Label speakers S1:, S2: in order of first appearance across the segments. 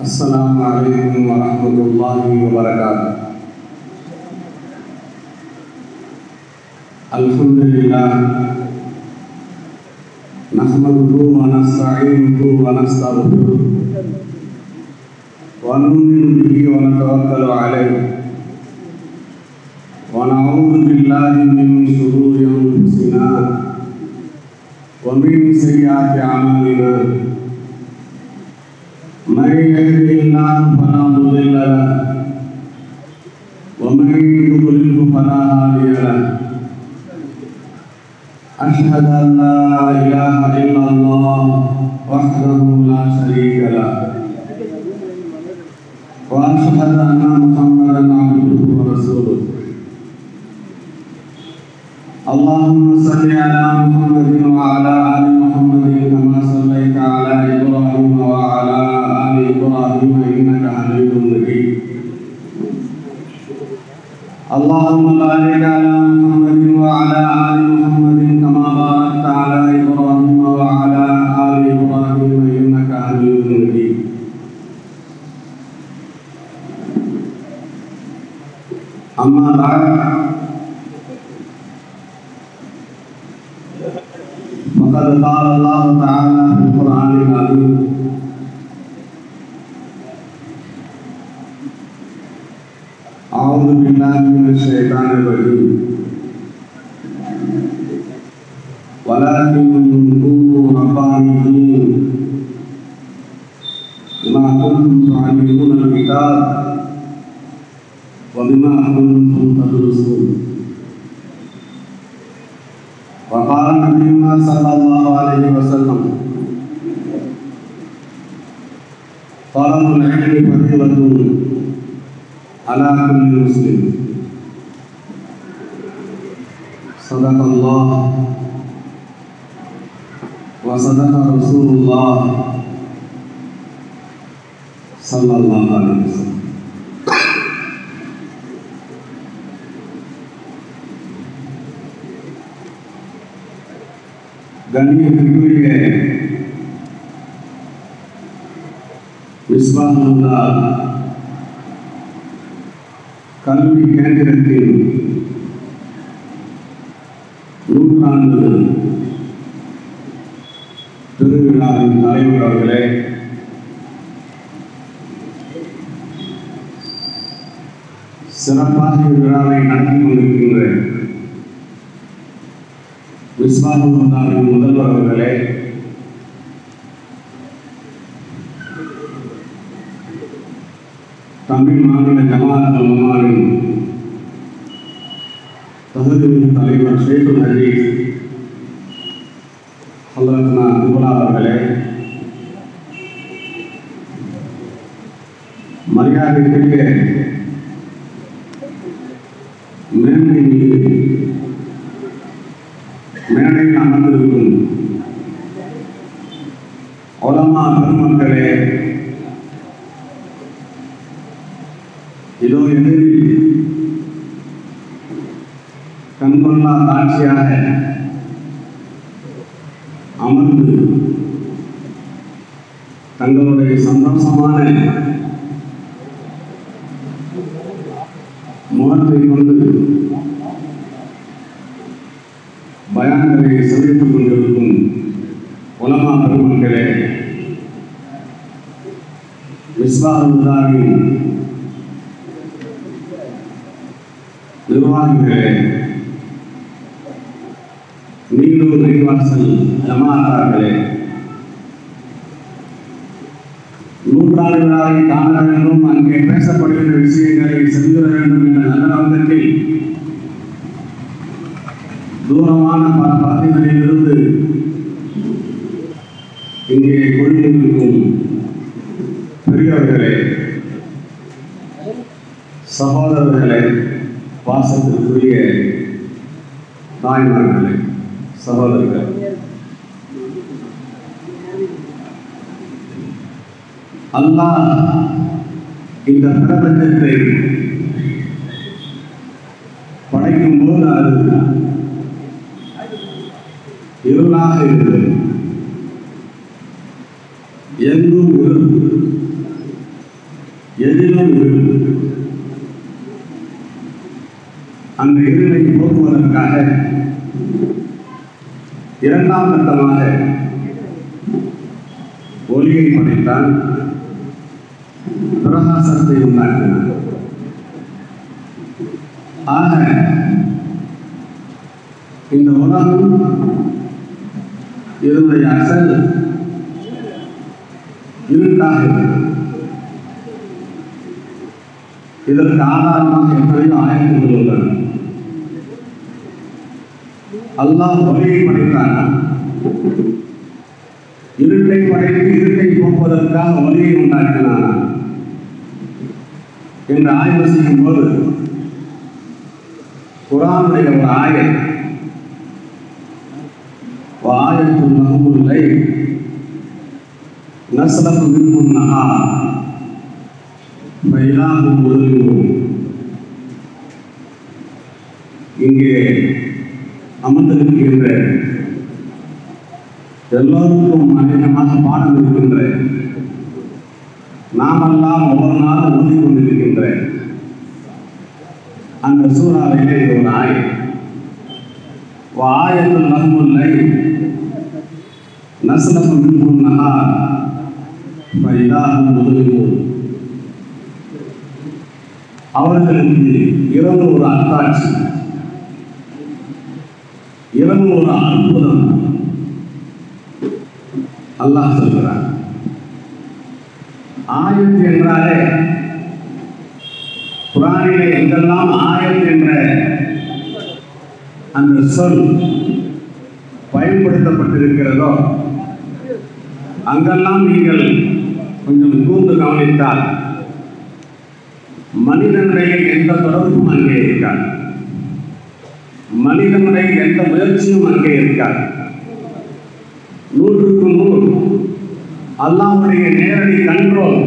S1: السلام عليكم ورحمة الله وبركاته. الحمد لله. نحمده ونستعينه ونستغفره. ونؤمن به ونتوكل عليه. ونعوذ بالله من شرور أنفسنا ومن سيئات أعمالنا. على كل مسلم. صدق الله وصدق رسول الله صلى الله عليه وسلم. غني فكري بسم الله கல்வி கேந்திரத்தில் நூற்றாண்டு திருவிழாவின் தலைவர் அவர்களே சிறப்பாக விழாவை நடத்தி கொண்டிருக்கின்ற விஸ்வாமுல்லாவின் முதல்வர் அவர்களே தமிழ் மாநில ஜமாத் உலமாவின் தகுதியின் தலைவர் ஷேகு ஹரீஸ் அல்லத்னா குபலா அவர்களே மரியாதைக்குரிய பயான்களை சந்தித்துக் கொண்டிருக்கும் உலமா பெருமக்களே விஸ்வாவுல்லாவின் நிர்வாகிகளே மீண்டும் நெய்வாசல் ஜமாத்தார்களே நூற்றாண்டு விழாவை காண வேண்டும் அங்கே பேசப்படுகின்ற விஷயங்கள் செலுத்த வேண்டும் என்ற நல்ல நோக்கத்தில் தூரமான பல பகுதிகளில் இருந்து இங்கே கொண்டிருக்கும் பெரியவர்களே சகோதரர்களே பாசத்திற்குரிய தாய்மார்களே சகோதரர்கள் அல்லா இந்த பிரபஞ்சத்தை படைக்கும் போது அது இருளாக இருந்தது. எங்கும் இருள் எதிலும் இருள் அந்த இருளை போக்குவதற்காக இரண்டாம் கட்டமாக ஒளியை படைத்தான் பிரகாசத்தை உண்டாக்கினான் ஆக இந்த உலகம் இதனுடைய அசல் இருட்டாக இதற்கு ஆதாரமாக எப்படியும் ஆயத்தங்கள் உள்ளன. அல்லாஹ் ஒளியை படைத்தானா இருட்டை படைத்து இருட்டை போக்குவதற்காக ஒளியை உண்டாக்கினானா? என்று ஆய்வு செய்யும் போது குரானுடைய ஒரு ஆயர் ஆயத்தும் நகுமுல்லை நசலப்பு விரும்பும் நகா பயிலாகும் உதவியும் இங்கே அமர்ந்திருக்கின்ற எல்லோருக்கும் அநேகமாக பாடம் இருக்கின்ற நாமெல்லாம் ஒவ்வொரு நாளும் ஓதி கொண்டிருக்கின்ற அந்த சூறாவிலே ஒரு ஆய் ஆயத்தில் நகமுல்லை நஸ்லப்பு மின்முன் நகா பைலாகும் உதவியும் அவர்களுக்கு இரவு ஒரு அத்தாட்சி. இரவு ஒரு அற்புதம். அல்லாஹ் சொல்கிறார். ஆயத் என்றாலே குரானிலே எங்கெல்லாம் ஆயத் என்ற அந்த சொல் பயன்படுத்தப்பட்டிருக்கிறதோ அங்கெல்லாம் நீங்கள் கொஞ்சம் கூர்ந்து கவனித்தால் மனிதனுடைய எந்த தொடர்பும் அங்கே இருக்காது. மனிதனுடைய எந்த முயற்சியும் அங்கே இருக்காது. நூற்றுக்கு நூறு. அல்லாவுடைய நேரடி கண்ட்ரோல்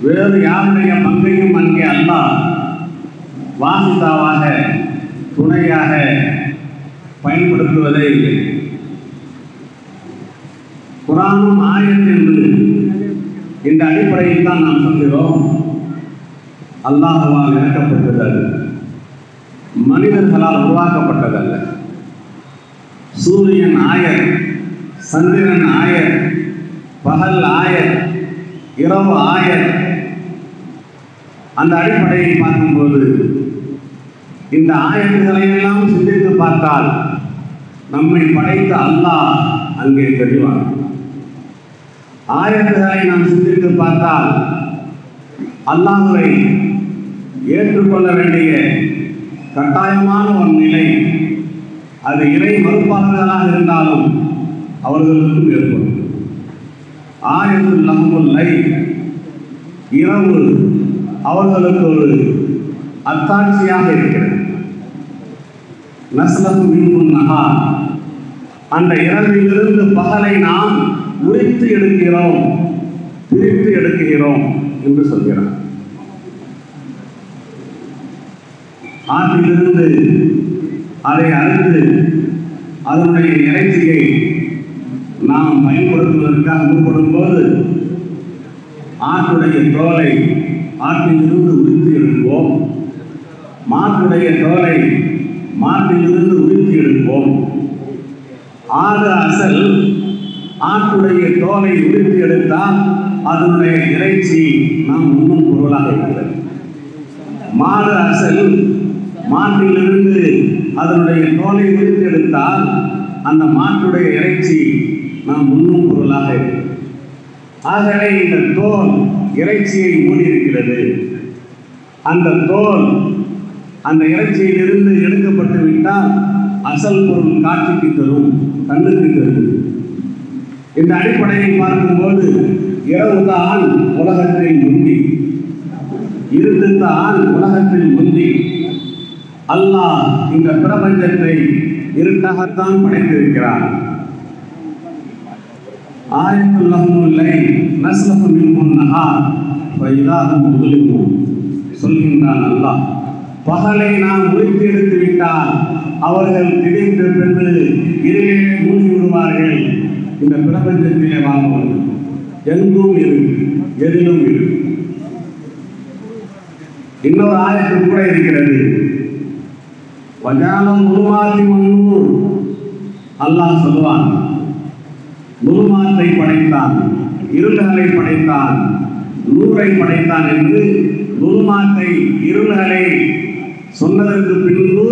S1: வேறு யாருடைய பங்கையும் அங்கே அல்லாஹ் வாசிதாவாக துணையாக பயன்படுத்துவதே இல்லை. குரானும் ஆயத் என்று இந்த அடிப்படையில் தான் நாம் சொல்கிறோம் அல்லாஹுவால் இறக்கப்பட்டது மனிதர்களால் உருவாக்கப்பட்டதல்ல. சூரியன் ஆயர் சந்திரன் ஆயர் பகல் ஆயர் இரவு ஆயர். அந்த அடிப்படையை பார்க்கும்போது இந்த ஆயத்துகளையெல்லாம் சிந்தித்து பார்த்தால் நம்மை படைத்த அல்லாஹ் அங்கே தெரிவான். ஆயத்துகளை நாம் சிந்தித்து பார்த்தால் அல்லாஹுவை ஏற்றுக்கொள்ள வேண்டிய கட்டாயமான ஒரு நிலை. அது இறை மறுப்பாளர்களாக இருந்தாலும் அவர்களுக்கும் ஏற்படும். ஆயத்துல் லஹமுல்லை இரவு அவர்களுக்கு ஒரு அத்தாட்சியாக இருக்கிறது. நஸ்லகு மின்முன் நகா. அந்த இரவிலிருந்து பகலை நாம் உரித்து எடுக்கிறோம் பிரித்து எடுக்கிறோம் என்று சொல்கிறார். ஆற்றிலிருந்து அதை அறுத்து அதனுடைய இறைச்சியை நாம் பயன்படுத்துவதற்காக முற்படும் போது ஆட்டுடைய தோலை ஆற்றிலிருந்து உரித்து எடுப்போம் மாட்டுடைய தோலை மாட்டிலிருந்து உரித்து எடுப்போம் ஆடு அசல் ஆட்டுடைய தோலை உரித்து எடுத்தால் அதனுடைய இறைச்சி நாம் இன்னும் பொருளாக இருக்கிறது. மாடு அசல் மாட்டிலிருந்து அதனுடைய தோலை உரித்து எடுத்தால் அந்த மாட்டுடைய இறைச்சி நாம் உண்ணும் பொருளாக இருக்கும். ஆகவே இந்த தோல் இறைச்சியை மூடியிருக்கிறது. அந்த தோல் அந்த இறைச்சியிலிருந்து எடுக்கப்பட்டு விட்டால் அசல் பொருள் காட்சிக்கு தரும் கண்ணுக்கு தரும். இந்த அடிப்படையை பார்க்கும்போது இரவுதான் உலகத்தில் முந்தி. இருந்துதான் உலகத்தில் முந்தி. அல்லாஹ் இந்த பிரபஞ்சத்தை இருட்டாகத்தான் படைத்திருக்கிறான். ஆயத்துல் லஹமுல்லை நஸ்லஹு மின்ஹுன் நஹார் ஃபைதாஹும் முதுலிமுன் சொல்கின்றான் அல்லாஹ். பகலை நாம் உரித்து எடுத்து விட்டால் அவர்கள் திடீர்ந்து பெற்று இருளிலே மூழ்கி விடுவார்கள். இந்த பிரபஞ்சத்திலே வாழ்பவர்கள் எங்கும் இரு எதிலும் இரு. இன்னொரு ஆயத்தில் கூட இருக்கிறது. வஜாலம் உருமாற்றி உள்ளூர் அல்லாஹ் சொல்லுவான் முழுமாத்தை படைத்தான் இருள்களை படைத்தான் நூரை படைத்தான் என்று முழுமாத்தை இருள்களை சொன்னதற்கு பின்பு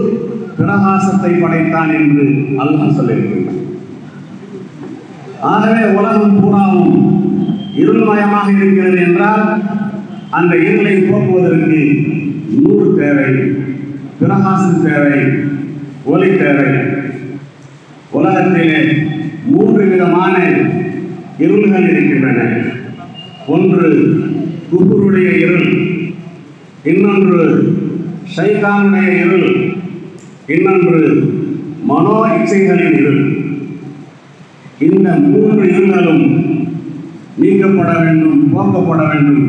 S1: பிரகாசத்தை படைத்தான் என்று அல்லாஹ் சொல்லியிருக்கிறான் ஆகவே உலகம் பூராவும் இருள்மயமாக இருக்கிறது என்றால் அந்த இருளை போக்குவதற்கு நூறு தேவை பிரகாசம் தேவை ஒளி தேவை. உலகத்திலே மூன்று விதமான இருள்கள் இருக்கின்றன. ஒன்று குபுருடைய இருள் இன்னொன்று சைதானுடைய இருள் இன்னொன்று மனோ இச்சைகளின் இருள். இந்த மூன்று இருள்களும் நீக்கப்பட வேண்டும் போக்கப்பட வேண்டும்.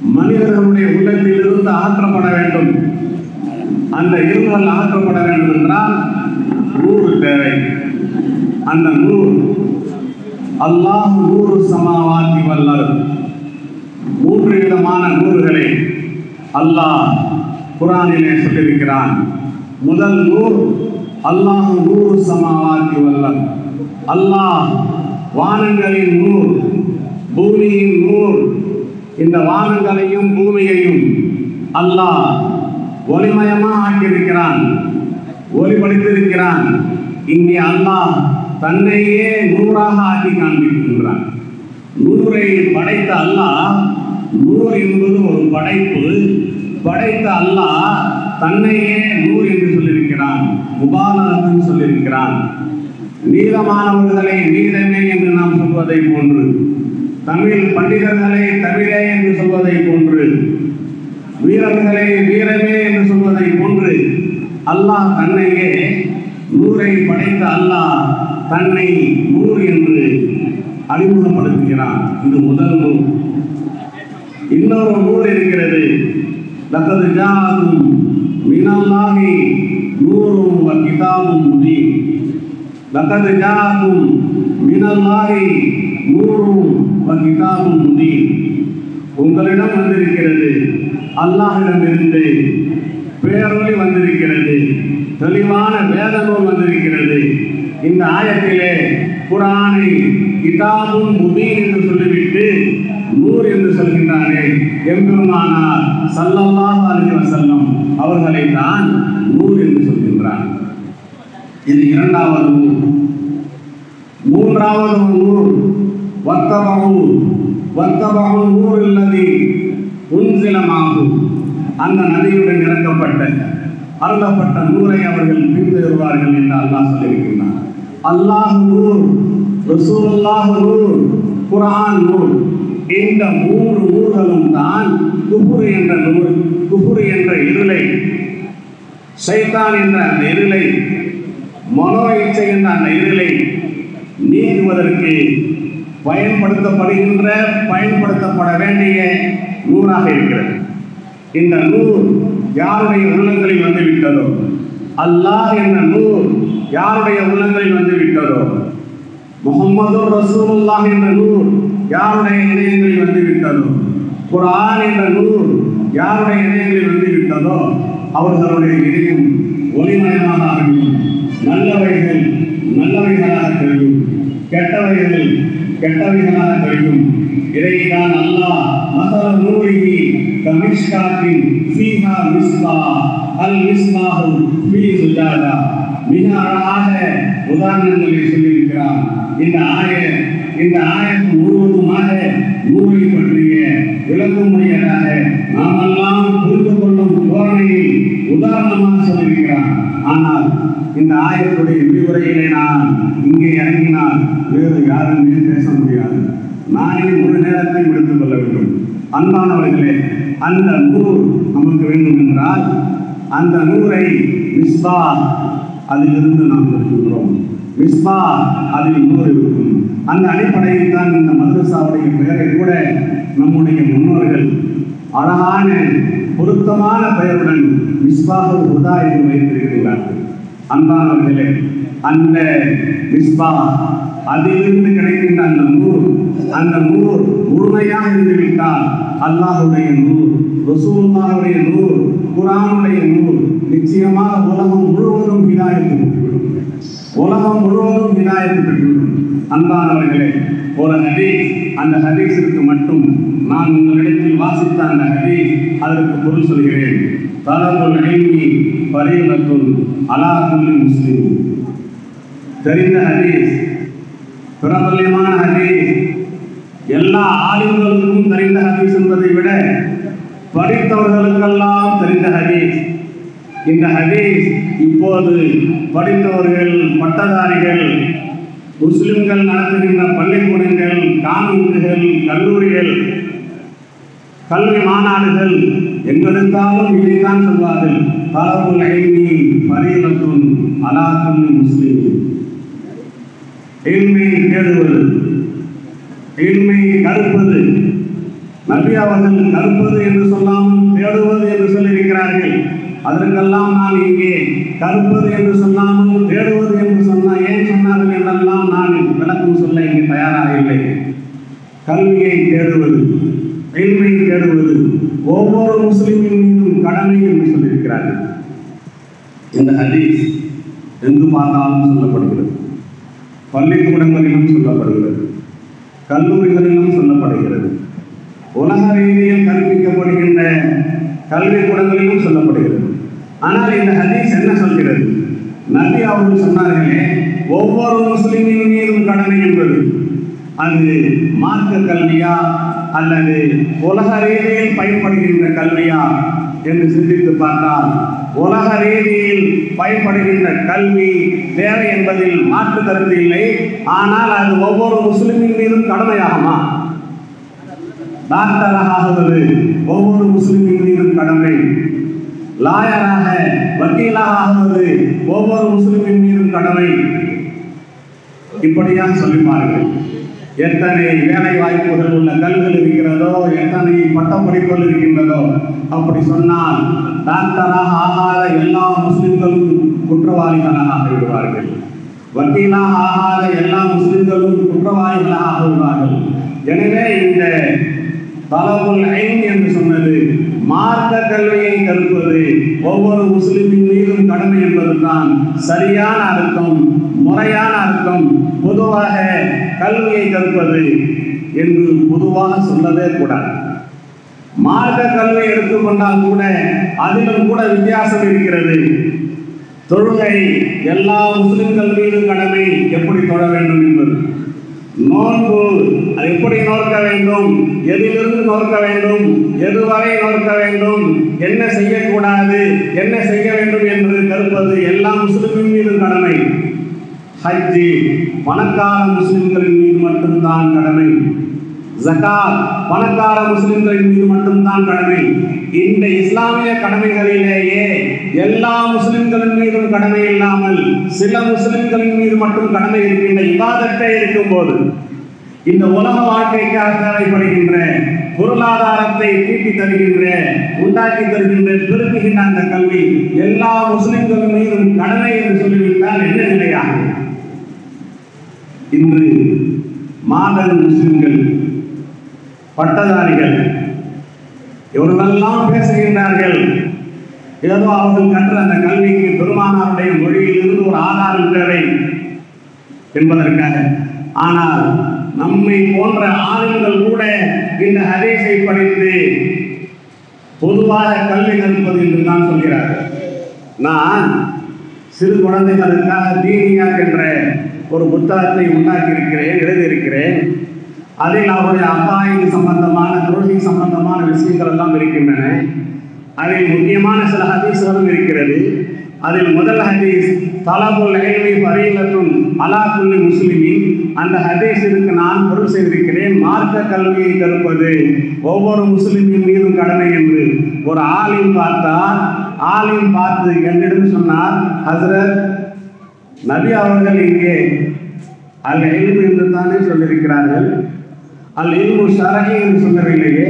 S1: மனிதர்களுடைய உள்ளத்தில் இருந்து ஆற்றப்பட வேண்டும். அந்த இருவர்கள் அகற்றப்பட வேண்டும் என்றால் நூறு தேவை. அந்த நூறு. அல்லாஹ் நூறு சமாவாதி வல்லர் மூன்று விதமான நூறுகளை அல்லாஹ் குரானிலே சொல்லியிருக்கிறான். முதல் நூறு அல்லாஹ் நூறு சமாவாதி வல்லர் அல்லாஹ் வானங்களின் நூர் பூமியின் நூர் இந்த வானங்களையும் பூமியையும் அல்லாஹ் ஒளிமயமா ஆக்கியிருக்கிறான் ஒளிபடுத்திருக்கிறான் இங்கே அல்லாஹ் தன்னையே நூறாக ஆக்கி காண்பிக்கின்றான் நூரை படைத்த அல்லாஹ் நூறு என்பது ஒரு படைப்பு. படைத்த அல்லாஹ் தன்னையே நூறு என்று சொல்லியிருக்கிறான் முபாலகன் சொல்லியிருக்கிறான். நீளமானவர்களை நீளமே என்று நாம் சொல்வதை போன்று தமிழ் பண்டிதர்களை தமிழே என்று சொல்வதை போன்று வீரர்களை வீரமே என்று சொல்வதை போன்று அல்லாஹ் தன்னையே நூரை படைத்த அல்லாஹ் தன்னை நூறு என்று அறிமுகப்படுத்துகிறான். இது முதல் நூல். இன்னொரு நூல் இருக்கிறது. லக்கது ஜாதும் மினல்லாஹி நூறும் வ கிதாபும் முதி லக்கது ஜாதும் மினல்லாஹி நூறும் வ கிதாபும் முதி உங்களிடம் வந்திருக்கிறது. அல்லாஹிடமிருந்து பேரொலி வந்திருக்கிறது. தெளிவான வேத நூல் வந்திருக்கிறது. இந்த ஆயத்திலே குரானை கிதாபும் முபீன் என்று சொல்லிவிட்டு நூறு என்று சொல்கின்றானே. எம்பெருமானார் சல்லல்லாஹ் அலைஹி வஸல்லம் அவர்களை தான் நூறு என்று சொல்கின்றான் இது இரண்டாவது நூல். மூன்றாவது நூல். வர்த்தகம் வத்தபகு ஊர் இல்லதி உன்சிலமாகும் அந்த நதியுடன் இறக்கப்பட்ட அருளப்பட்ட நூரை அவர்கள் பின்தருவார்கள் என்று அல்லாஹ் சொல்லியிருக்கிறார் அல்லாஹ் நூர் ரசூலுல்லாஹ் நூர் குரான் நூல் இந்த மூன்று நூல்களும் தான் குபுரு என்ற நூல் குபுரு என்ற இருளை சைத்தான் என்ற அந்த இருளை மனோ இச்சை என்ற அந்த இருளை நீங்குவதற்கு பயன்படுத்தப்படுகின்ற பயன்படுத்தப்பட வேண்டிய நூறாக இருக்கிறது. இந்த நூல் யாருடைய உள்ளங்களில் வந்து விட்டதோ அல்லாஹ் என்ற நூல் யாருடைய உள்ளங்களில் வந்து விட்டதோ முகமது ரசூலுல்லாஹ் என்ற நூல் யாருடைய இதயங்களில் வந்து விட்டதோ என்ற நூல் யாருடைய இதயங்களில் வந்து விட்டதோ அவர்களுடைய இதயம் ஒளிமயமாக ஆகும் நல்லவைகள் நல்லவைகளாக தெரியும். கெட்டவைகள் கெட்டவைகளாக தெரியும் இதைத்தான் அல்லாஹ் மசல நூலிகி கமிஷ்காத்தின் ஃபீஹா மிஸ்பா அல் மிஸ்பாஹு ஃபீ சுஜாதா. மிக அழகாக உதாரணங்களை சொல்லியிருக்கிறார் இந்த ஆய இந்த ஆயத்து முழுவதுமாக நூலை பற்றிய விளக்கமுடையதாக நாமெல்லாம் புரிந்து கொள்ளும் தோரணையில் உதாரணமாக சொல்லியிருக்கிறார் ஆனால் இந்த ஆயத்துடைய விரிவுரையிலே நான் இங்கே இறங்கி வேறு யாருமே பேச முடியாது. நானே ஒரு நேரத்தையும் எடுத்துக் கொள்ள வேண்டும். அன்பானவர்களே அந்த நூறு நமக்கு வேண்டும் என்றால் அந்த நூரை மிஸ்பா அதிலிருந்து நாம் பெறுகின்றோம் மிஸ்பா அதில் நூறு இருக்கும். அந்த அடிப்படையில் தான் இந்த மதரசாவுடைய பெயரை கூட நம்முடைய முன்னோர்கள் அழகான பொருத்தமான பெயருடன் மிஸ்பாக உதா என்று வைத்திருக்கிறார்கள். அன்பானவர்களே அந்த மிஸ்பா அதிலிருந்து கிடைக்கின்ற அந்த நூறு அந்த நூறு முழுமையாக இருந்துவிட்டால் அல்லாஹுடைய நூறு ரசூல்லாவுடைய நூறு குரானுடைய நூறு நிச்சயமாக உலகம் முழுவதும் ஹிதாயத்து பெற்றுவிடும். உலகம் முழுவதும் ஹிதாயத்து பெற்றுவிடும். அன்பானவர்களே ஒரு ஹதீஸ் அந்த ஹதீஸிற்கு மட்டும் நான் உங்களிடத்தில் வாசித்த அந்த ஹதீஸ் அதற்கு பொருள் சொல்கிறேன். தலபுல் ஐமி பரீலத்துன் அலா குல்லி முஸ்லிம். தெரிந்த ஹதீஸ் பிரபல்யமான ஹதீஸ் எல்லா ஆலிம்களுக்கும் தெரிந்த ஹதீஸ் என்பதை விட படித்தவர்களுக்கெல்லாம் தெரிந்த ஹதீஸ். இந்த ஹதீஸ் இப்போது படித்தவர்கள் பட்டதாரிகள் முஸ்லிம்கள் நடத்துகின்ற பள்ளிக்கூடங்கள் கான்வென்ட்டுகள் கல்லூரிகள் கல்வி மாநாடுகள் எங்கெடுத்தாலும் இதைத்தான் சொல்வார்கள். தலபுல் ஐமி பரிவத்தும் அலா முஸ்லீம் இன்மை தேடுவது இன்மை கருப்பது நபி அவர்கள் கருப்பது என்று சொல்லாமல் தேடுவது என்று சொல்லியிருக்கிறார்கள். அதற்கெல்லாம் நான் இங்கே கருப்பது என்று சொல்லாமல் தேடுவது என்று சொன்னால் ஏன் சொன்னார்கள் என்றெல்லாம் நான் விளக்கம் சொல்ல இங்கே தயாராக இல்லை கல்வியை தேடுவது இன்மை தேடுவது ஒவ்வொரு முஸ்லிமின் மீதும் கடமை என்று சொல்லியிருக்கிறார்கள். இந்த ஹதீஸ் எங்கு பார்த்தாலும் சொல்லப்படுகிறது. பள்ளிக்கூடங்களிலும் சொல்லப்படுகிறது. கல்லூரிகளிலும் சொல்லப்படுகிறது. உலக ரீதியில் கற்பிக்கப்படுகின்ற கல்விக்கூடங்களிலும் சொல்லப்படுகிறது. ஆனால் இந்த ஹதீஸ் என்ன சொல்கிறது? நபி அவர்கள் சொன்னார்களே ஒவ்வொரு முஸ்லிமின் மீதும் கடமை என்பது அது மார்க்க கல்வியா அல்லது உலக ரீதியில் பயன்படுகின்ற கல்வியா? என்று சிந்தித்து பார்த்தால் உலக ரீதியில் பயன்படுகின்ற கல்வி தேவை என்பதில் மாற்று கருத்து இல்லை. ஆனால் அது ஒவ்வொரு முஸ்லிமின் மீதும் கடமையாகுமா? டாக்டராக ஆகுவது ஒவ்வொரு முஸ்லிமின் மீதும் கடமை. லாயராக வக்கீலாக ஆகுவது ஒவ்வொரு முஸ்லிமின் மீதும் கடமை. இப்படியாக சொல்லி பாருங்கள். எத்தனை வேலை வாய்ப்புகள் உள்ள கல்விகள் இருக்கிறதோ எத்தனை பட்டம் படிப்புகள் இருக்கின்றதோ அப்படி சொன்னால் டாக்டராக ஆகாத எல்லா முஸ்லிம்களும் குற்றவாளிகளாக ஆகிவிடுவார்கள் வக்கீலாக ஆகாத எல்லா முஸ்லிம்களும் குற்றவாளிகளாக ஆகிவிடுவார்கள் எனவே இந்த தலபுல் ஐன் என்று சொன்னது மார்க்க கல்வியை கற்பது ஒவ்வொரு முஸ்லிமின் மீதும் கடமை என்பதுதான் சரியான அர்த்தம் முறையான அர்த்தம். பொதுவாக கல்வியை கற்பது என்று பொதுவாக சொல்லவே கூடாது. மார்க்க கல்வி எடுத்துக்கொண்டால் கூட அதிலும் கூட வித்தியாசம் இருக்கிறது. தொழுகை எல்லா முஸ்லிம் கல்வியிலும் கடமை எப்படி தொழ வேண்டும் என்பது. நோன்பு அது எப்படி நோக்க வேண்டும்? எதிலிருந்து நோக்க வேண்டும்? எதுவரை நோக்க வேண்டும்? என்ன செய்யக்கூடாது? என்ன செய்ய வேண்டும் என்று கருப்பது எல்லா முஸ்லிமின் மீதும் கடமை. ஹஜ்ஜு பணக்கார முஸ்லிம்களின் மீது மட்டும்தான் கடமை. ஜகாத் பணக்கார முஸ்லிம்களின் மீது மட்டும்தான் கடமை. இந்த இஸ்லாமிய கடமைகளிலேயே எல்லா முஸ்லிம்களின் மீதும் கடமை இல்லாமல் சில முஸ்லிம்களின் மீது மட்டும் கடமை இருக்கின்ற இபாதத்தை இருக்கும் போது இந்த உலக வாழ்க்கைக்காக தேவைப்படுகின்ற பொருளாதாரத்தை தீட்டி தருகின்ற உண்டாக்கி தருகின்ற பெருக்குகின்ற அந்த கல்வி எல்லா முஸ்லிம்களின் மீதும் கடமை என்று சொல்லிவிட்டால் என்ன நிலையாகும்? இன்று மாடல் முஸ்லிம்கள் பட்டதாரிகள் இவர்களெல்லாம் பேசுகின்றார்கள். ஏதோ அவர்கள் கற்ற அந்த கல்விக்கு பெருமானாருடைய மொழியிலிருந்து ஒரு ஆதாரம் தேவை என்பதற்காக. ஆனால் நம்மை போன்ற ஆளுங்கள் கூட இந்த ஹதீஸை படித்து பொதுவாக கல்வி கற்பது என்று தான் சொல்கிறார்கள். நான் சிறு குழந்தைகளுக்காக தீனியா என்ற ஒரு புத்தகத்தை உண்டாக்கியிருக்கிறேன் எழுதியிருக்கிறேன். அதில் அவருடைய அப்பாயின் சம்பந்தமான தொழுகை சம்பந்தமான விஷயங்கள் எல்லாம் இருக்கின்றன. அதில் முக்கியமான சில ஹதீஸ்களும் இருக்கிறது. அதில் முதல் ஹதீஸ் தலபுல் ஐவி பரீலத்துன் அலாக்குள்ளி முஸ்லிமின். அந்த ஹதீஸிற்கு நான் பொருள் செய்திருக்கிறேன் மார்க்க கல்வியை கற்பது. ஒவ்வொரு முஸ்லிமின் மீதும் கடமை என்று. ஒரு ஆளின் பார்த்தார். ஆளின் பார்த்து என்னிடம் சொன்னார் ஹசரத் நபி அவர்கள் இங்கே அல் இல்மு என்று தானே சொல்லியிருக்கிறார்கள். அல் எலும்பு சரகி என்று சொல்லவில்லையே.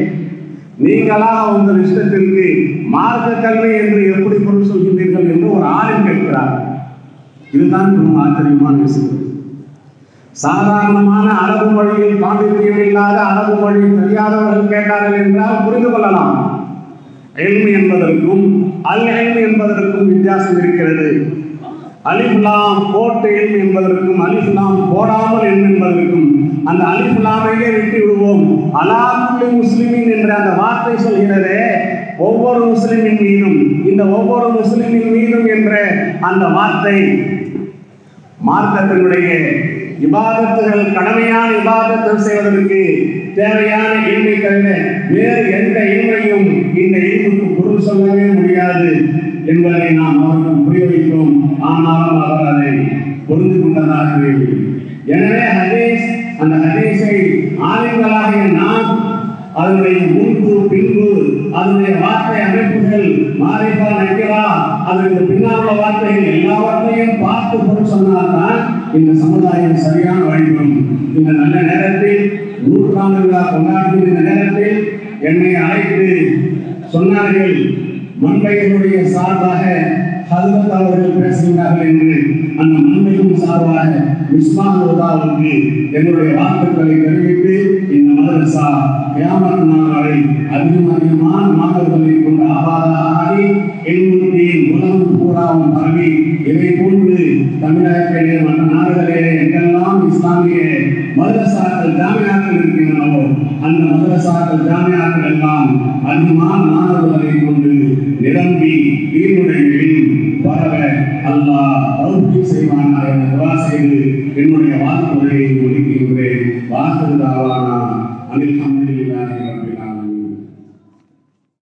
S1: நீங்களாக உங்கள் இஷ்டத்திற்கு மார்க்க கல்வி என்று எப்படி பொருள் சொல்கின்றீர்கள் என்று ஒரு ஆளும் கேட்கிறார். இதுதான் ரொம்ப ஆச்சரியமான விஷயம். சாதாரணமான அரபு மொழியில் பாண்டித்யம் இல்லாத அரபு மொழி தெரியாதவர்கள் கேட்டார்கள் என்றால் புரிந்து கொள்ளலாம். எளிமை என்பதற்கும் அல் எளிமை என்பதற்கும் வித்தியாசம் இருக்கிறது. அலிஃப்லாம் போட்டு எல்மு என்பதற்கும் அலிஃப்லாம் போடாமல் எல்மு என்பதற்கும் அந்த அலிஃப்லாமையே விட்டு விடுவோம். அலாக்குள்ளி முஸ்லிமின் என்ற அந்த வார்த்தை சொல்கிறதே ஒவ்வொரு முஸ்லிமின் மீதும் இந்த ஒவ்வொரு முஸ்லிமின் மீதும் என்ற அந்த வார்த்தை. மார்க்கத்தினுடைய இபாதத்துகள் கடமையான இபாதத்துகள் செய்வதற்கு தேவையான இன்மை தவிர வேறு எந்த இன்மையும் இந்த இன்புக்கு பொருள் சொல்லவே முடியாது என்பதை நாம் அவருக்கு புரிய வைத்தோம் ஆனாலும் அவர் அதை புரிந்து கொண்டதாக எனவே ஹதீஸ் அந்த ஹதீஸை ஆளுங்களாக நான் அதனுடைய முன்பு பின்பு அதனுடைய வார்த்தை அமைப்புகள் மாறிப்பா நக்கிறா அதற்கு பின்னால் உள்ள வார்த்தைகள் எல்லாவற்றையும் பார்த்து பொருள் சொன்னால்தான் இந்த சமுதாயம் சரியான வழிபடும் இந்த நல்ல நேரத்தில் நூற்றாண்டு விழா இந்த நேரத்தில் என்னை அழைத்து சொன்னார்கள் மண்பையனுடைய சார்பாக ஹசரத் அவர்கள் பேசுகிறார்கள் என்று அந்த மண்பையும் சார்பாக மிஸ்மாவுக்கு என்னுடைய வாழ்த்துக்களை தெரிவித்து இந்த மதரசா கியாமத் நாள் வரை அதிகம் அதிகமான மாணவர்களை கொண்டு ஆபாதாகி எண்ணூற்றி உலகம் பூராவும் பரவி இதை போன்று தமிழகத்திலே மற்ற நாடுகளிலே எங்கெல்லாம் இஸ்லாமிய மதரசாக்கள் ஜாமியாக்கள் இருக்கின்றனவோ அந்த மதரசாக்கள் ஜாமியாக்கள் எல்லாம் அதிகமான மாணவர்களை கொண்டு நிரம்பி தீனுடைய செய்வானாக என துவா செய்து என்னுடைய வாக்குரையை ஒதுக்குகிறேன்